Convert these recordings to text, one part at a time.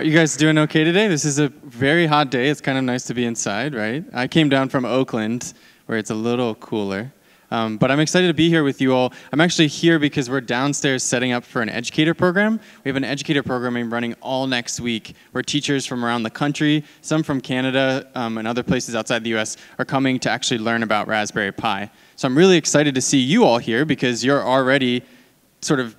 Are you guys doing okay today? This is a very hot day. It's kind of nice to be inside, right? I came down from Oakland, where it's a little cooler. Um, but I'm excited to be here with you all. I'm actually here because we're downstairs setting up for an educator program. We have an educator program running all next week where teachers from around the country, some from Canada um, and other places outside the US, are coming to actually learn about Raspberry Pi. So I'm really excited to see you all here because you're already sort of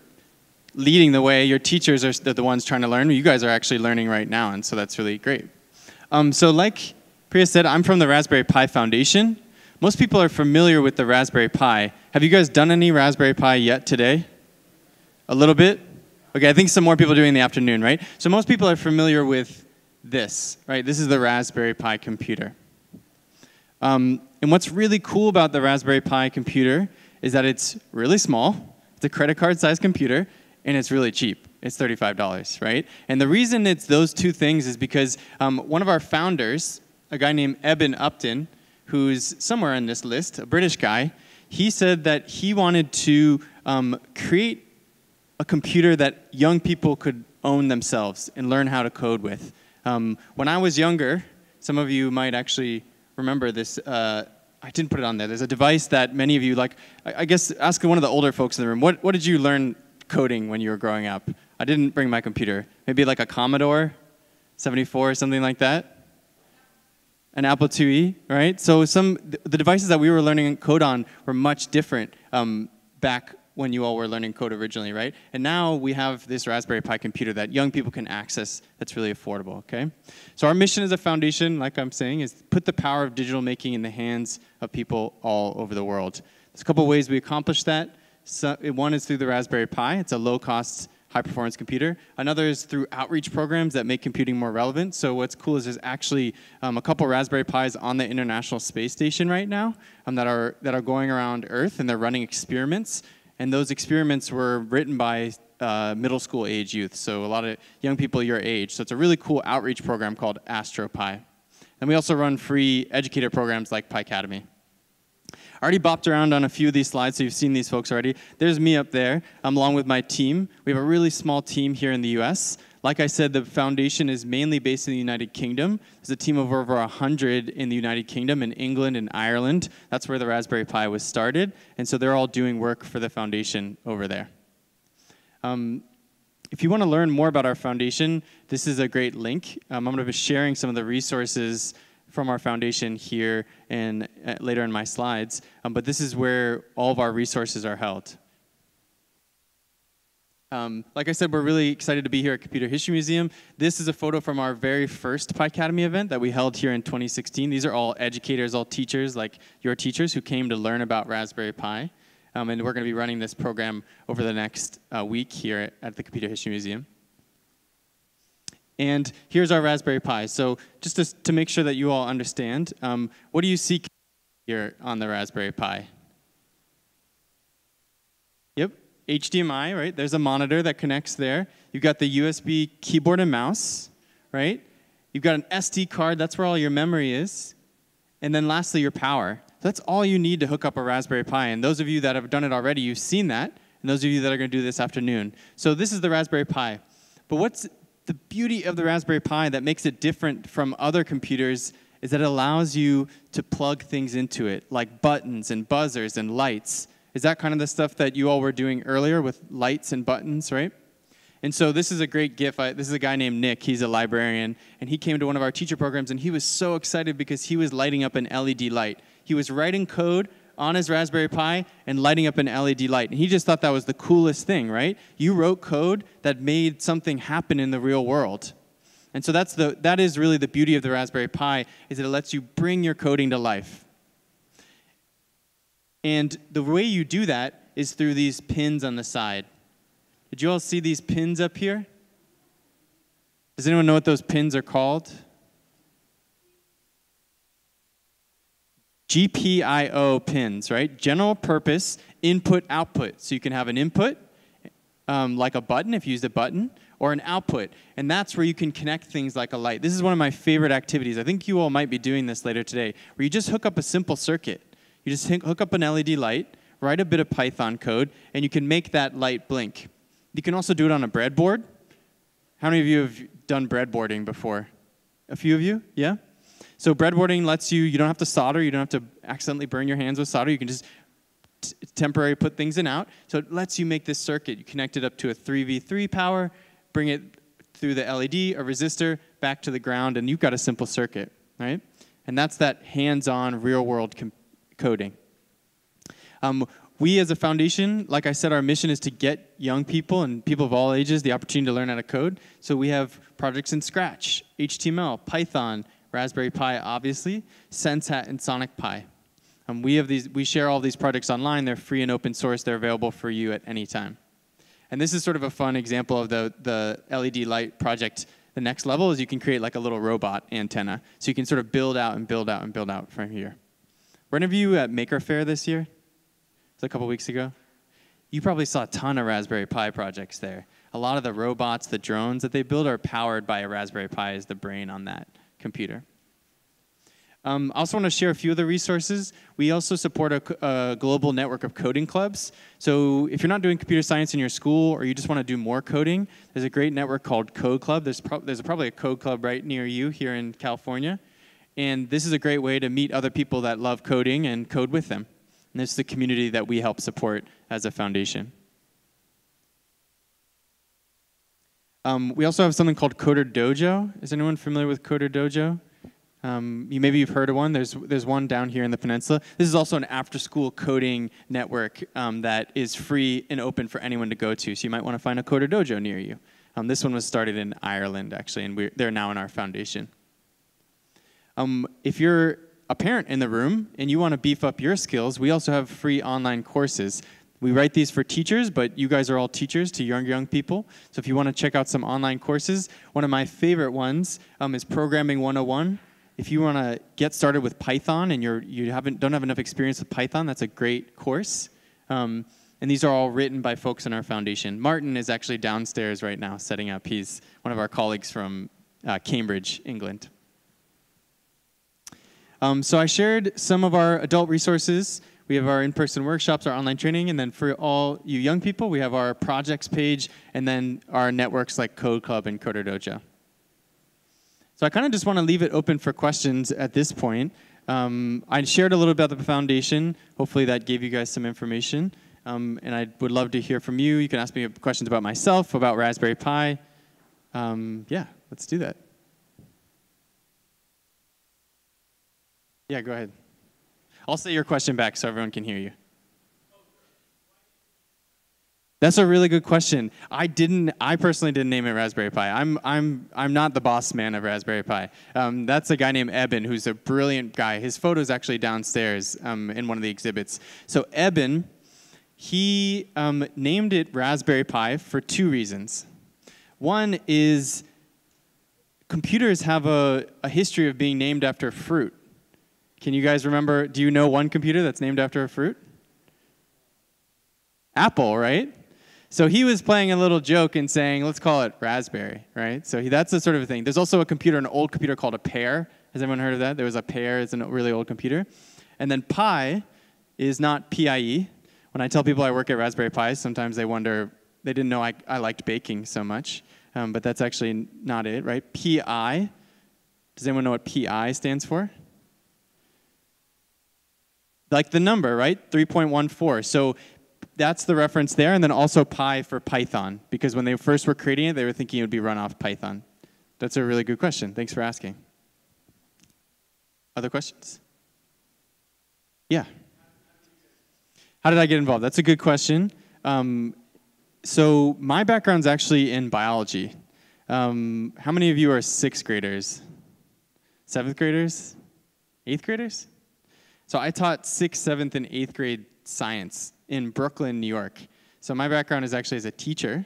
leading the way. Your teachers are the ones trying to learn. You guys are actually learning right now, and so that's really great. Um, so like Priya said, I'm from the Raspberry Pi Foundation. Most people are familiar with the Raspberry Pi. Have you guys done any Raspberry Pi yet today? A little bit? Okay, I think some more people doing in the afternoon, right? So most people are familiar with this, right? This is the Raspberry Pi computer. Um, and what's really cool about the Raspberry Pi computer is that it's really small. It's a credit card sized computer and it's really cheap. It's $35, right? And the reason it's those two things is because um, one of our founders, a guy named Eben Upton, who's somewhere on this list, a British guy, he said that he wanted to um, create a computer that young people could own themselves and learn how to code with. Um, when I was younger, some of you might actually remember this. Uh, I didn't put it on there. There's a device that many of you like. I, guess ask one of the older folks in the room. What, what did you learn coding when you were growing up? I didn't bring my computer. Maybe like a Commodore 74 or something like that? An Apple IIe, right? So some the devices that we were learning code on were much different um, back when you all were learning code originally, right? And now we have this Raspberry Pi computer that young people can access that's really affordable, okay? So our mission as a foundation, like I'm saying, is put the power of digital making in the hands of people all over the world. There's a couple ways we accomplish that. So, one is through the Raspberry Pi. It's a low-cost, high-performance computer. Another is through outreach programs that make computing more relevant. So what's cool is there's actually um, a couple Raspberry Pis on the International Space Station right now um, that, are, that are going around Earth, and they're running experiments. And those experiments were written by uh, middle school age youth, so a lot of young people your age. So it's a really cool outreach program called AstroPi. And we also run free educator programs like PiCademy. I already bopped around on a few of these slides, so you've seen these folks already. There's me up there, um, along with my team. We have a really small team here in the US. Like I said, the foundation is mainly based in the United Kingdom. There's a team of over 100 in the United Kingdom, in England and Ireland. That's where the Raspberry Pi was started. And so they're all doing work for the foundation over there. Um, if you want to learn more about our foundation, this is a great link. Um, I'm going to be sharing some of the resources from our foundation here and uh, later in my slides, um, but this is where all of our resources are held. Um, like I said, we're really excited to be here at Computer History Museum. This is a photo from our very first PiCademy event that we held here in 2016. These are all educators, all teachers, like your teachers, who came to learn about Raspberry Pi. Um, and we're going to be running this program over the next uh, week here at the Computer History Museum. And here's our Raspberry Pi. So just to, to make sure that you all understand, um, what do you see here on the Raspberry Pi? Yep, HDMI, right? There's a monitor that connects there. You've got the USB keyboard and mouse, right? You've got an SD card, that's where all your memory is. And then lastly, your power. That's all you need to hook up a Raspberry Pi. And those of you that have done it already, you've seen that. And those of you that are going to do this afternoon. So this is the Raspberry Pi. But what's the beauty of the Raspberry Pi that makes it different from other computers is that it allows you to plug things into it, like buttons and buzzers and lights. Is that kind of the stuff that you all were doing earlier with lights and buttons, right? And so this is a great gift. I, this is a guy named Nick. He's a librarian, and he came to one of our teacher programs, and he was so excited because he was lighting up an LED light. He was writing code on his Raspberry Pi and lighting up an LED light. And he just thought that was the coolest thing, right? You wrote code that made something happen in the real world. And so that's the, that is really the beauty of the Raspberry Pi, is that it lets you bring your coding to life. And the way you do that is through these pins on the side. Did you all see these pins up here? Does anyone know what those pins are called? GPIO pins, right? General purpose input output. So you can have an input, um, like a button if you use a button, or an output. And that's where you can connect things like a light. This is one of my favorite activities. I think you all might be doing this later today, where you just hook up a simple circuit. You just hook up an LED light, write a bit of Python code, and you can make that light blink. You can also do it on a breadboard. How many of you have done breadboarding before? A few of you? Yeah? So breadboarding lets you, you don't have to solder, you don't have to accidentally burn your hands with solder. You can just temporarily put things in out. So it lets you make this circuit. You connect it up to a 3v3 power, bring it through the LED, a resistor, back to the ground, and you've got a simple circuit, right? And that's that hands-on, real-world coding. Um, we as a foundation, like I said, our mission is to get young people and people of all ages the opportunity to learn how to code. So we have projects in Scratch, HTML, Python, Raspberry Pi, obviously, SenseHat, and Sonic Pi. Um, we, have these, we share all these projects online. They're free and open source. They're available for you at any time. And this is sort of a fun example of the, the LED light project. The next level is you can create like a little robot antenna. So you can sort of build out and build out and build out from here. Were any of you at Maker Faire this year? a couple weeks ago. You probably saw a ton of Raspberry Pi projects there. A lot of the robots, the drones that they build are powered by a Raspberry Pi as the brain on that computer. Um, I also want to share a few of the resources. We also support a, a, global network of coding clubs. So if you're not doing computer science in your school or you just want to do more coding, there's a great network called Code Club. There's, pro there's probably a code club right near you here in California. And this is a great way to meet other people that love coding and code with them. And it's the community that we help support as a foundation. Um, we also have something called Coder Dojo. Is anyone familiar with Coder Dojo? Um, you, maybe you've heard of one. There's, there's one down here in the peninsula. This is also an after-school coding network um, that is free and open for anyone to go to. So you might want to find a Coder Dojo near you. Um, this one was started in Ireland, actually, and they're now in our foundation. Um, if you're a parent in the room and you want to beef up your skills, we also have free online courses. We write these for teachers, but you guys are all teachers to young, young people. So if you want to check out some online courses, one of my favorite ones um, is Programming 101. If you want to get started with Python and you're, you haven't, don't have enough experience with Python, that's a great course. Um, and these are all written by folks in our foundation. Martin is actually downstairs right now setting up. He's one of our colleagues from uh, Cambridge, England. Um, so I shared some of our adult resources. We have our in-person workshops, our online training, and then for all you young people, we have our projects page, and then our networks like Code Club and Coder Dojo. So I kind of just want to leave it open for questions at this point. Um, I shared a little bit about the foundation. Hopefully that gave you guys some information. Um, and I would love to hear from you. You can ask me questions about myself, about Raspberry Pi. Um, yeah, let's do that. Yeah, go ahead. I'll say your question back so everyone can hear you. That's a really good question. I didn't. I personally didn't name it Raspberry Pi. I'm. I'm. I'm not the boss man of Raspberry Pi. Um, that's a guy named Eben, who's a brilliant guy. His photo is actually downstairs um, in one of the exhibits. So Eben, he um, named it Raspberry Pi for two reasons. One is computers have a, a history of being named after fruit. Can you guys remember? Do you know one computer that's named after a fruit? Apple, right? So he was playing a little joke and saying, let's call it raspberry, right? So he, that's the sort of thing. There's also a computer, an old computer called a pear. Has anyone heard of that? There was a pear, it's a really old computer. And then Pi is not PIE. When I tell people I work at Raspberry Pi, sometimes they wonder, they didn't know I, I liked baking so much. Um, but that's actually not it, right? PI. Does anyone know what PI stands for? Like the number, right? 3.14. So that's the reference there, and then also pi for Python, because when they first were creating it, they were thinking it would be run off Python. That's a really good question. Thanks for asking. Other questions? Yeah. How did I get involved? That's a good question. Um, so my background's actually in biology. Um, how many of you are sixth graders? Seventh graders? Eighth graders? So I taught sixth, seventh, and eighth grade science in Brooklyn, New York. So my background is actually as a teacher,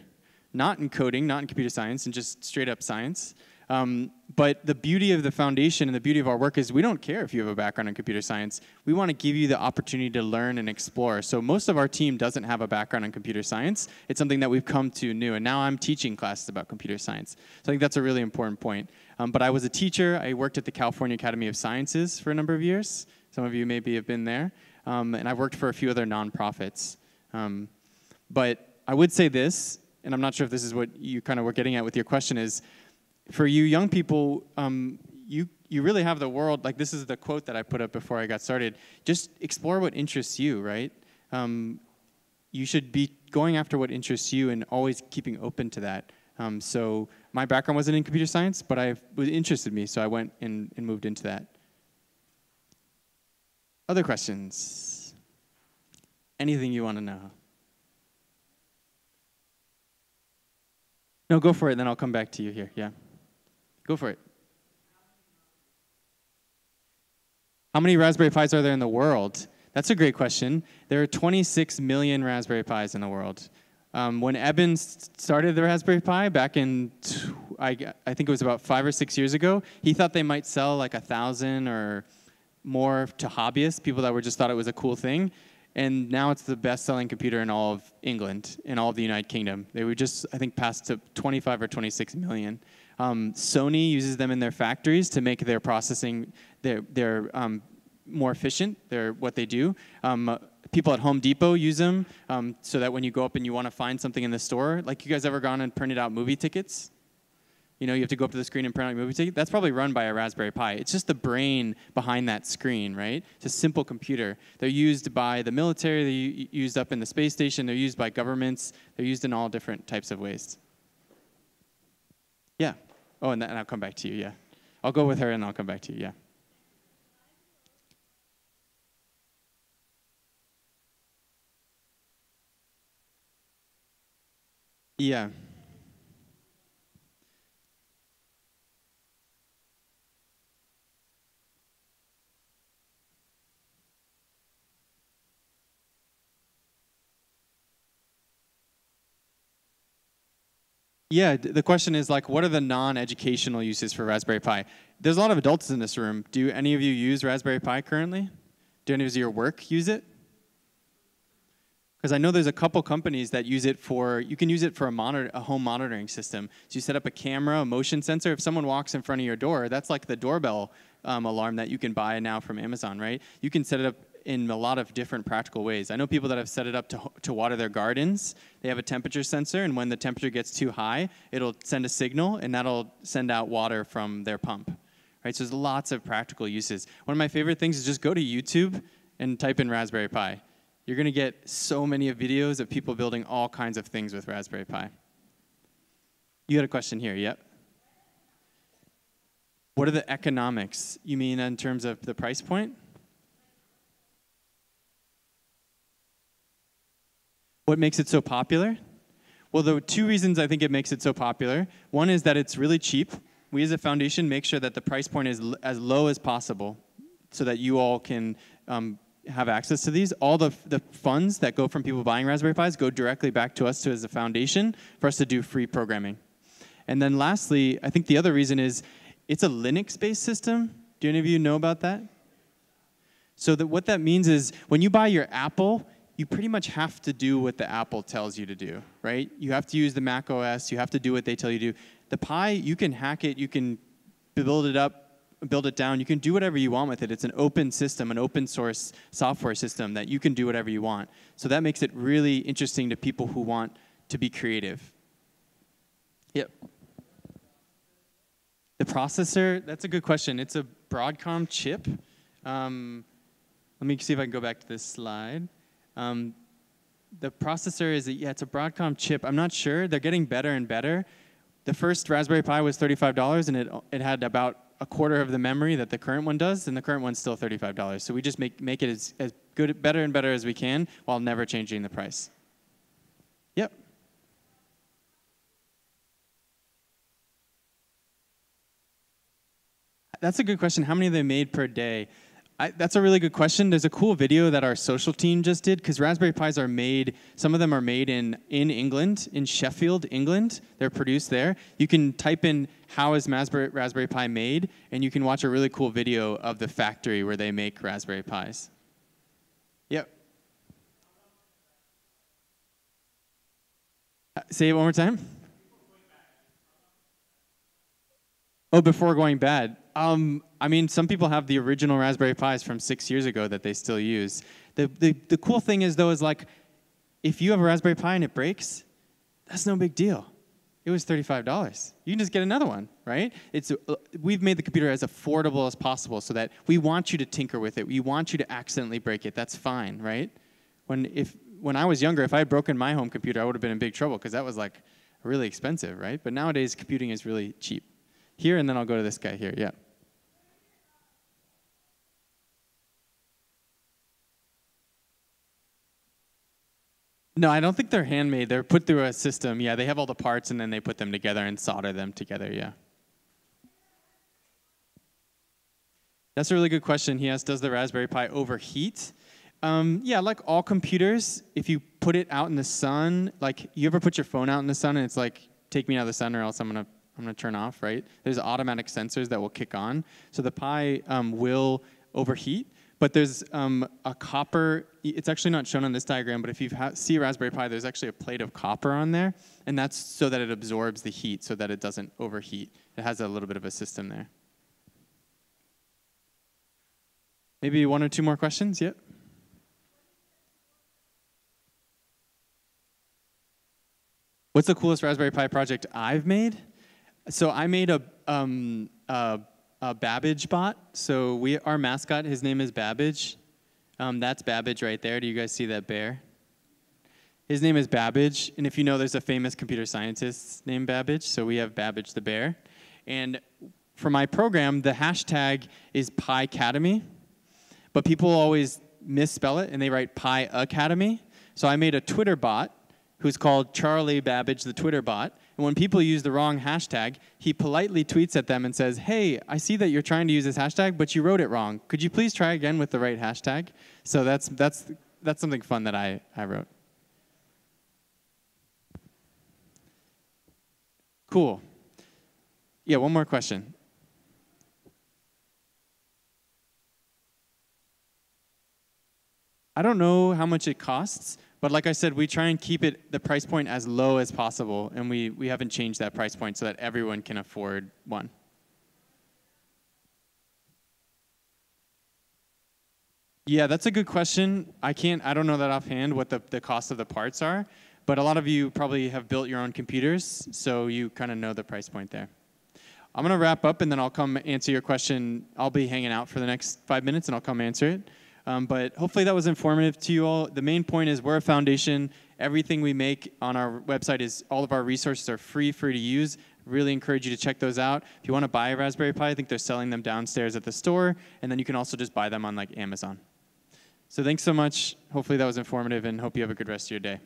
not in coding, not in computer science, and just straight up science. Um, but the beauty of the foundation and the beauty of our work is we don't care if you have a background in computer science. We want to give you the opportunity to learn and explore. So most of our team doesn't have a background in computer science. It's something that we've come to new. And now I'm teaching classes about computer science. So I think that's a really important point. Um, but I was a teacher. I worked at the California Academy of Sciences for a number of years. Some of you maybe have been there. Um, and I've worked for a few other nonprofits. Um, but I would say this, and I'm not sure if this is what you kind of were getting at with your question, is for you young people, um, you you really have the world. Like this is the quote that I put up before I got started. Just explore what interests you, right? Um, you should be going after what interests you and always keeping open to that. Um, so my background wasn't in computer science, but I was interested me, so I went and, and moved into that. Other questions? Anything you want to know? No, go for it, then I'll come back to you here. Yeah. Go for it. How many Raspberry Pis are there in the world? That's a great question. There are 26 million Raspberry Pis in the world. Um, when Eben started the Raspberry Pi back in, I, I think it was about five or six years ago, he thought they might sell like a thousand or more to hobbyists, people that were just thought it was a cool thing. And now it's the best-selling computer in all of England, in all of the United Kingdom. They were just, I think, passed to 25 or 26 million. Um, Sony uses them in their factories to make their processing their, their um, more efficient. They're what they do. Um, people at Home Depot use them um, so that when you go up and you want to find something in the store, like you guys ever gone and printed out movie tickets? You know, you have to go up to the screen and print out a movie ticket. That's probably run by a Raspberry Pi. It's just the brain behind that screen, right? It's a simple computer. They're used by the military. They're used up in the space station. They're used by governments. They're used in all different types of ways. Yeah. Oh, and, and I'll come back to you. Yeah. I'll go with her and I'll come back to you. Yeah. Yeah. Yeah, the question is like, what are the non-educational uses for Raspberry Pi? There's a lot of adults in this room. Do any of you use Raspberry Pi currently? Do any of your work use it? Because I know there's a couple companies that use it for, you can use it for a, monitor, a home monitoring system. So you set up a camera, a motion sensor. If someone walks in front of your door, that's like the doorbell um, alarm that you can buy now from Amazon, right? You can set it up in a lot of different practical ways. I know people that have set it up to, to water their gardens. They have a temperature sensor, and when the temperature gets too high, it'll send a signal, and that'll send out water from their pump. Right? So there's lots of practical uses. One of my favorite things is just go to YouTube and type in Raspberry Pi. You're going to get so many videos of people building all kinds of things with Raspberry Pi. You had a question here, yep. What are the economics? You mean in terms of the price point? What makes it so popular? Well, the two reasons I think it makes it so popular. One is that it's really cheap. We as a foundation make sure that the price point is as low as possible so that you all can um, have access to these. All the, the funds that go from people buying Raspberry Pis go directly back to us to, as a foundation for us to do free programming. And then lastly, I think the other reason is it's a Linux-based system. Do any of you know about that? So that what that means is when you buy your Apple, you pretty much have to do what the Apple tells you to do, right? You have to use the Mac OS, you have to do what they tell you to do. The Pi, you can hack it, you can build it up, build it down, you can do whatever you want with it. It's an open system, an open source software system that you can do whatever you want. So that makes it really interesting to people who want to be creative. Yep. The processor, that's a good question. It's a Broadcom chip. Um, let me see if I can go back to this slide. Um, the processor is, a, yeah, it's a Broadcom chip. I'm not sure. They're getting better and better. The first Raspberry Pi was $35, and it, it had about a quarter of the memory that the current one does, and the current one's still $35. So we just make, make it as, as good, better and better as we can while never changing the price. Yep. That's a good question. How many they made per day? I, that's a really good question. There's a cool video that our social team just did because Raspberry Pis are made, some of them are made in, in England, in Sheffield, England. They're produced there. You can type in how is Raspberry, Raspberry Pi made, and you can watch a really cool video of the factory where they make Raspberry Pis. Yep. Uh, say it one more time. Oh, before going bad. Um, I mean, some people have the original Raspberry Pis from six years ago that they still use. The, the, the cool thing is, though, is like, if you have a Raspberry Pi and it breaks, that's no big deal. It was $35. You can just get another one, right? It's, uh, we've made the computer as affordable as possible so that we want you to tinker with it. We want you to accidentally break it. That's fine, right? When, if, when I was younger, if I had broken my home computer, I would have been in big trouble because that was like really expensive, right? But nowadays, computing is really cheap. Here, and then I'll go to this guy here, yeah. No, I don't think they're handmade. They're put through a system. Yeah, they have all the parts and then they put them together and solder them together. Yeah. That's a really good question. He asked, does the Raspberry Pi overheat? Um, yeah, like all computers, if you put it out in the sun, like you ever put your phone out in the sun and it's like, take me out of the sun or else I'm gonna I'm gonna turn off, right? There's automatic sensors that will kick on, so the Pi um, will overheat. But there's um, a copper, it's actually not shown on this diagram, but if you see Raspberry Pi, there's actually a plate of copper on there, and that's so that it absorbs the heat so that it doesn't overheat. It has a little bit of a system there. Maybe one or two more questions? Yep. What's the coolest Raspberry Pi project I've made? So I made a, um, a a Babbage bot. So we, our mascot, his name is Babbage. Um, that's Babbage right there. Do you guys see that bear? His name is Babbage, and if you know, there's a famous computer scientist named Babbage. So we have Babbage the bear, and for my program, the hashtag is PiCademy, but people always misspell it and they write Pi Academy. So I made a Twitter bot who's called Charlie Babbage, the Twitter bot. And when people use the wrong hashtag, he politely tweets at them and says, Hey, I see that you're trying to use this hashtag, but you wrote it wrong. Could you please try again with the right hashtag? So that's, that's, that's something fun that I, I wrote. Cool. Yeah, one more question. I don't know how much it costs, but like I said, we try and keep it the price point as low as possible, and we, we haven't changed that price point so that everyone can afford one. Yeah, that's a good question. I can't, I don't know that offhand what the, the cost of the parts are, but a lot of you probably have built your own computers, so you kind of know the price point there. I'm going to wrap up and then I'll come answer your question. I'll be hanging out for the next five minutes and I'll come answer it. Um, but hopefully that was informative to you all. The main point is we're a foundation. Everything we make on our website is all of our resources are free for you to use. Really encourage you to check those out. If you want to buy a Raspberry Pi, I think they're selling them downstairs at the store, and then you can also just buy them on like Amazon. So thanks so much. Hopefully that was informative, and hope you have a good rest of your day.